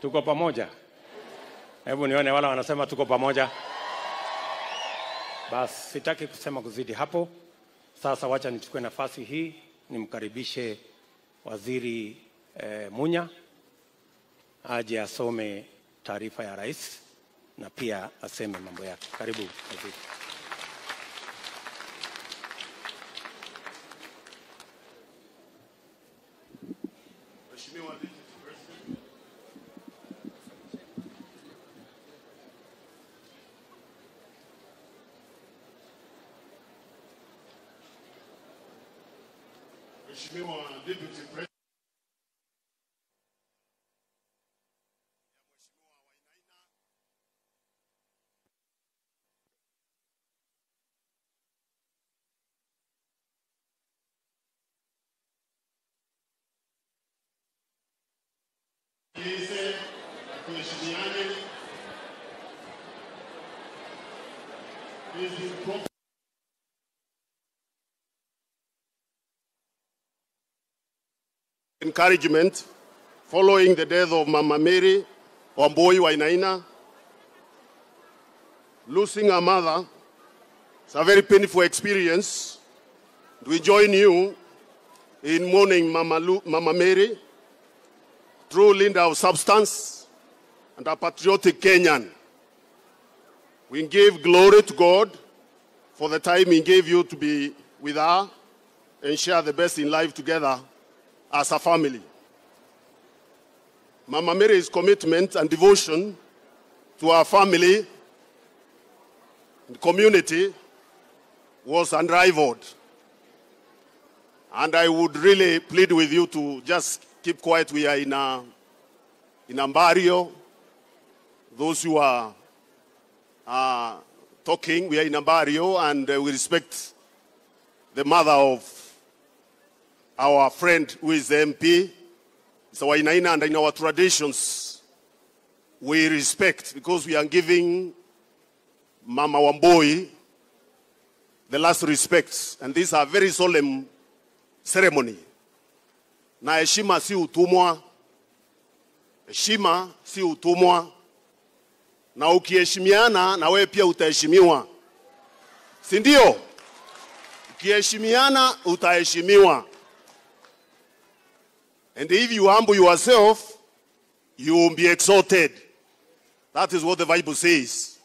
Tuko pamoja? Hebu nione wala wanasema tuko pamoja. bas sitaki kusema kuzidi hapo. Sasa wacha nichukue nafasi hii nimkaribishe Waziri eh, Munya aje asome taarifa ya rais na pia aseme mambo yake. Karibu waziri. Hizi eh, encouragement following the death of Mama Mary Wamboi Wainaina. Losing her mother is a very painful experience. We join you in mourning Mama, Lu- Mama Mary, true leader of substance and a patriotic Kenyan. We give glory to God for the time He gave you to be with her and share the best in life together as a family. Mama Mary's commitment and devotion to our family and community was unrivaled. And I would really plead with you to just keep quiet. We are in a, in a barrio. Those who are uh, talking, we are in a barrio and uh, we respect the mother of our friend who is the MP. It's our and in our traditions, we respect because we are giving Mama Wamboi the last respects. And these are very solemn ceremony. Na heshima si utumwa, heshima si utumwa, na ukiheshimiana na wewe pia utaheshimiwa, si ndio? Ukiheshimiana utaheshimiwa. And if you humble yourself, you will be exalted. That is what the Bible says.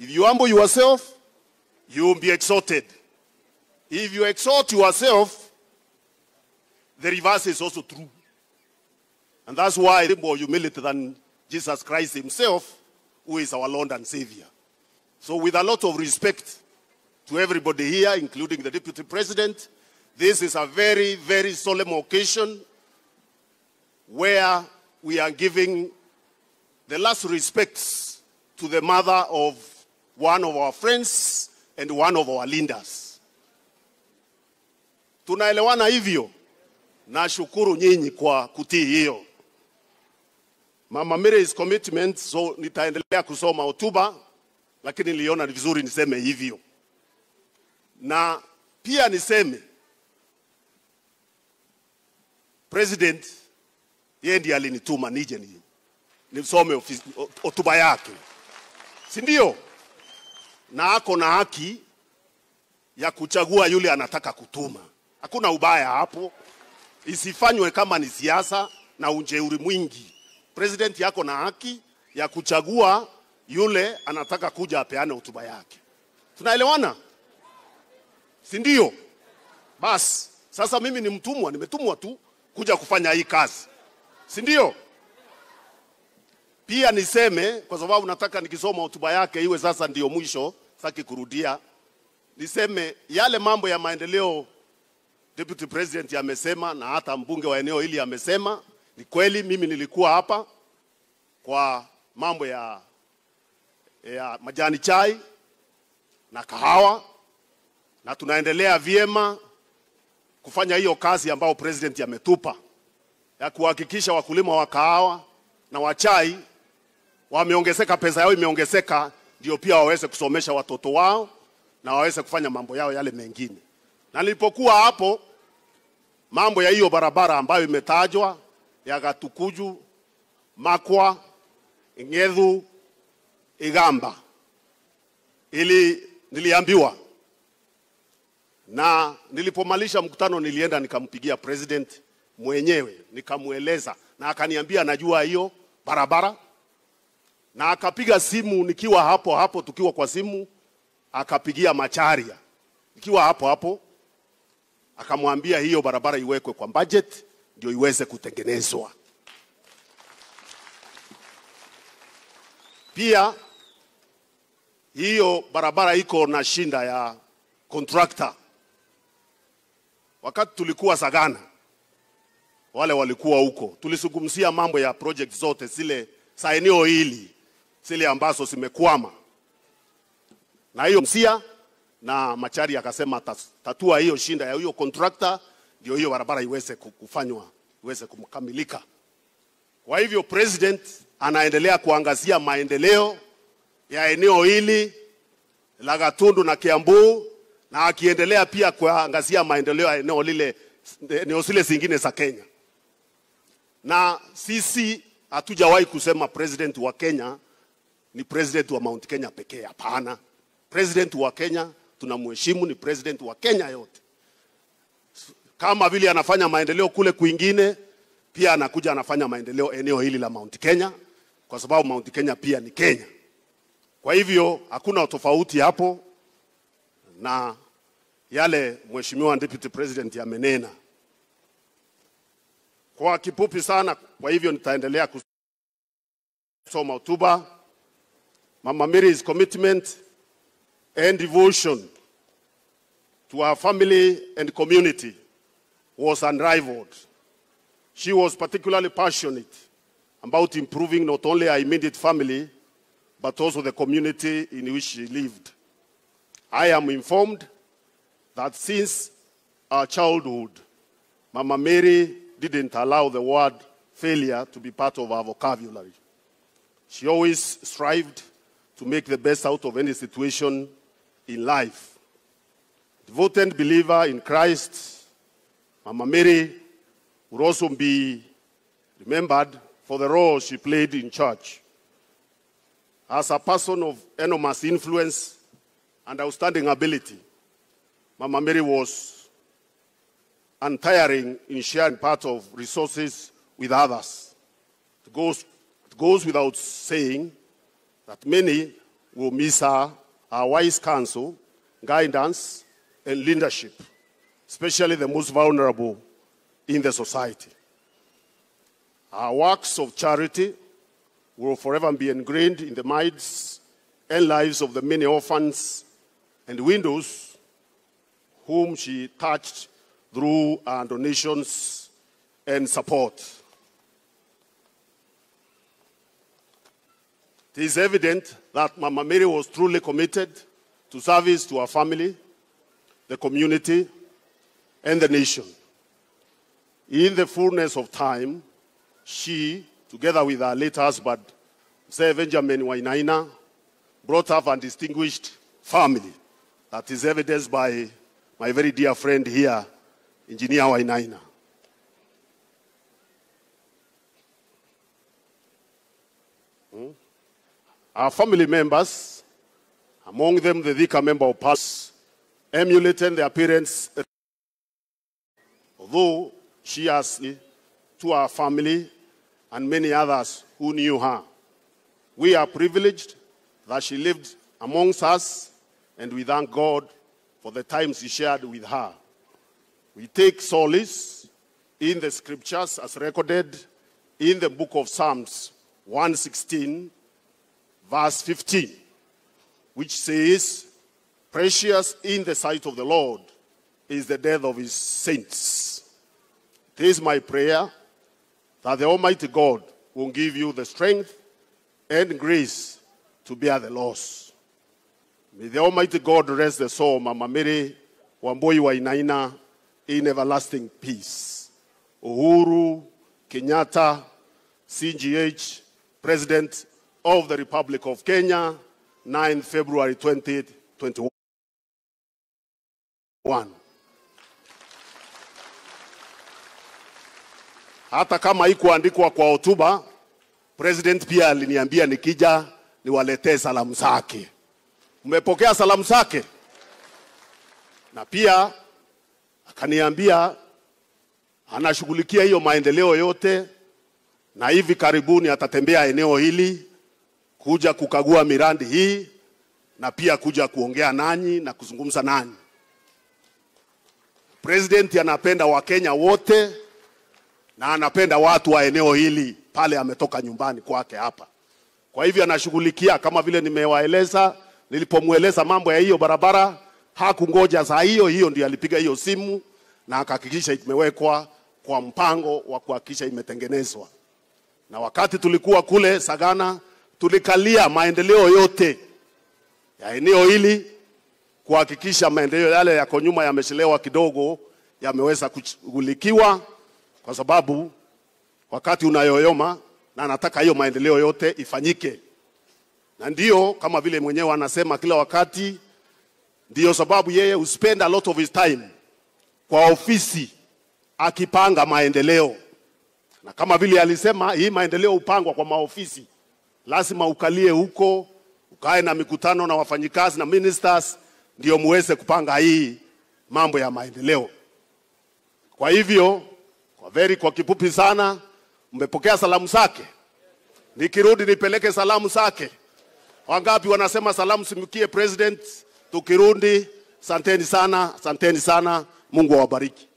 If you humble yourself, you will be exalted. If you exalt yourself, the reverse is also true. And that's why the more humility than Jesus Christ himself, who is our Lord and Savior. So with a lot of respect to everybody here, including the Deputy President, this is a very, very solemn occasion where we are giving the last respects to the mother of one of our friends and one of our leaders. Tunaelewana hivyo? Nashukuru nyinyi kwa kutii hiyo. Mama Mary's commitment, so nitaendelea kusoma hotuba, lakini niliona ni vizuri niseme hivyo, na pia niseme president yeye ndiye alinituma nije ni nisome hotuba yake, si ndio? Na ako na haki ya kuchagua yule anataka kutuma. Hakuna ubaya hapo, isifanywe kama ni siasa na ujeuri mwingi. President yako na haki ya kuchagua yule anataka kuja apeane hotuba yake. Tunaelewana, si ndio? Basi sasa mimi ni mtumwa, nimetumwa tu kuja kufanya hii kazi, si ndio? Pia niseme kwa sababu nataka nikisoma hotuba yake iwe sasa ndio mwisho, sitaki kurudia. Niseme yale mambo ya maendeleo Deputy President amesema na hata mbunge wa eneo hili amesema. Ni kweli, mimi nilikuwa hapa kwa mambo ya, ya majani chai na kahawa, na tunaendelea vyema kufanya hiyo kazi ambayo president ametupa ya ya kuhakikisha wakulima wa kahawa na wa chai wameongezeka, pesa yao imeongezeka, ndio pia waweze kusomesha watoto wao na waweze kufanya mambo yao yale mengine. Na nilipokuwa hapo, mambo ya hiyo barabara ambayo imetajwa ya Gatukuju, Makwa Ng'ethu Igamba, ili niliambiwa. Na nilipomalisha mkutano nilienda nikampigia president mwenyewe nikamweleza, na akaniambia anajua hiyo barabara, na akapiga simu nikiwa hapo hapo, tukiwa kwa simu, akapigia Macharia. Nikiwa hapo hapo, akamwambia hiyo barabara iwekwe kwa budget ndio iweze kutengenezwa. Pia hiyo barabara iko na shinda ya contractor. Wakati tulikuwa Sagana, wale walikuwa huko, tulizungumzia mambo ya project zote zile za eneo hili zile ambazo zimekwama, na hiyo msia na Machari akasema tatua hiyo shinda ya huyo contractor, ndio hiyo barabara iweze ku- kufanywa iweze kumkamilika. Kwa hivyo president anaendelea kuangazia maendeleo ya eneo hili la Gatundu na Kiambu na akiendelea pia kuangazia maendeleo ya eneo lile eneo zile zingine za Kenya. Na sisi hatujawahi kusema president wa Kenya ni president wa Mount Kenya pekee. Hapana, president wa Kenya tunamheshimu, ni president wa Kenya yote. Kama vile anafanya maendeleo kule kwingine, pia anakuja anafanya maendeleo eneo hili la Mount Kenya, kwa sababu Mount Kenya pia ni Kenya. Kwa hivyo hakuna tofauti hapo na yale mheshimiwa deputy president amenena. Kwa kifupi sana, kwa hivyo nitaendelea kusoma hotuba. Mama Mary's commitment and devotion to her family and community was unrivaled. She was particularly passionate about improving not only her immediate family, but also the community in which she lived. I am informed that since her childhood, Mama Mary didn't allow the word failure to be part of her vocabulary. She always strived to make the best out of any situation in life. Devoted believer in Christ, Mama Mary will also be remembered for the role she played in church. As a person of enormous influence and outstanding ability, Mama Mary was untiring in sharing part of resources with others. It goes, it goes without saying that many will miss her, her wise counsel, guidance, and leadership, especially the most vulnerable in the society. Her works of charity will forever be ingrained in the minds and lives of the many orphans and widows whom she touched through her donations and support. It is evident that Mama Mary was truly committed to service to her family, the community, and the nation. In the fullness of time, she, together with her late husband, Sir Benjamin Wainaina, brought up a distinguished family that is evidenced by my very dear friend here, Engineer Wainaina. Hmm? Our family members, among them the Thika member of Parliament, emulated the appearance, although she has eh, to our family and many others who knew her. We are privileged that she lived amongst us, and we thank God for the times He shared with her. We take solace in the scriptures as recorded in the book of Psalms 116, verse 15, which says, Precious in the sight of the Lord is the death of his saints. It is my prayer that the Almighty God will give you the strength and grace to bear the loss. May the Almighty God rest the soul of Mama Mary Wamboi Wainaina in everlasting peace. Uhuru Kenyatta, CGH, President of the Republic of Kenya, 9 February 2021. Hata kama ikuandikwa kwa hotuba, President pia aliniambia nikija niwaletee salamu zake. Mmepokea salamu zake? Na pia akaniambia anashughulikia hiyo maendeleo yote, na hivi karibuni atatembea eneo hili kuja kukagua mirandi hii na pia kuja kuongea nanyi na kuzungumza nanyi. President anapenda Wakenya wote na anapenda watu wa eneo hili pale ametoka nyumbani kwake hapa. Kwa hivyo anashughulikia kama vile nimewaeleza, nilipomweleza mambo ya hiyo barabara hakungoja saa hiyo hiyo, ndio alipiga hiyo simu na akahakikisha imewekwa kwa mpango wa kuhakikisha imetengenezwa. Na wakati tulikuwa kule Sagana, tulikalia maendeleo yote ya eneo hili kuhakikisha maendeleo yale yako nyuma yamechelewa kidogo yameweza kushughulikiwa, kwa sababu wakati unayoyoma na nataka hiyo maendeleo yote ifanyike, na ndio kama vile mwenyewe anasema kila wakati, ndiyo sababu yeye uspend a lot of his time kwa ofisi akipanga maendeleo, na kama vile alisema hii maendeleo hupangwa kwa maofisi, lazima ukalie huko, ukae na mikutano na wafanyikazi na ministers, ndio muweze kupanga hii mambo ya maendeleo. Kwa hivyo kwa very kwa kipupi sana, mmepokea salamu zake. Nikirudi nipeleke salamu zake. Wangapi wanasema salamu simkie president? Tukirudi, santeni sana, santeni sana. Mungu awabariki.